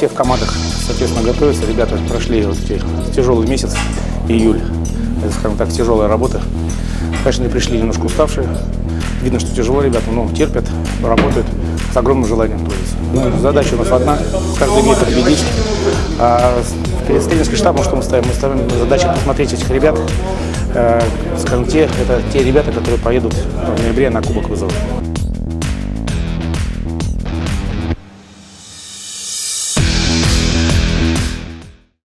все в командах, соответственно, готовятся. Ребята прошли вот эти тяжелый месяц, июль. Это, скажем так, тяжелая работа. Конечно, они пришли немножко уставшие. Видно, что тяжело ребята, но терпят, работают с огромным желанием трудиться. Ну, задача у нас одна – каждый день победить. А перед тренерским штабом что мы ставим? Мы ставим задачу посмотреть этих ребят. Э, скажем, те, это те ребята, которые поедут в ноябре на Кубок вызова.